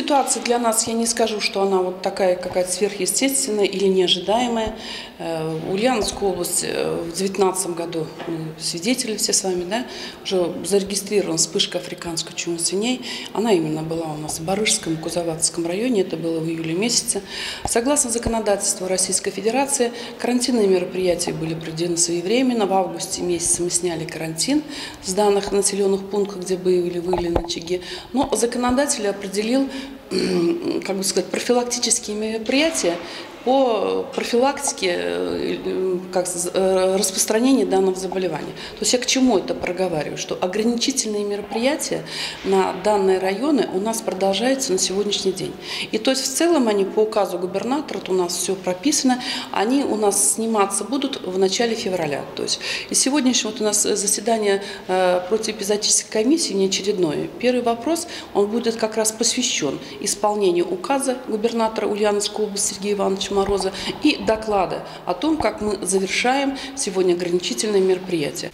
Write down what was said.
ситуация для нас, я не скажу, что она вот такая какая-то сверхъестественная или неожидаемая. Э, Ульяновская область э, в 2019 году, свидетели все с вами, да, уже зарегистрирована вспышка африканской чумы свиней. Она именно была у нас в Барышском, Кузоватском районе, это было в июле месяце. Согласно законодательству Российской Федерации, карантинные мероприятия были проведены своевременно. В августе месяце мы сняли карантин с данных населенных пунктов, где были выявлены очаги. Но законодатель определил, как бы сказать, профилактические мероприятия, по профилактике э, как, э, распространения данного заболевания. То есть я к чему это проговариваю? Что ограничительные мероприятия на данные районы у нас продолжаются на сегодняшний день. И то есть в целом они по указу губернатора, у нас все прописано, они у нас сниматься будут в начале февраля. То есть и сегодня вот у нас заседание э, противоэпизодической комиссии неочередное. Первый вопрос, он будет как раз посвящен исполнению указа губернатора Ульяновской области Сергея Ивановича Мороза и доклада о том, как мы завершаем сегодня ограничительные мероприятия.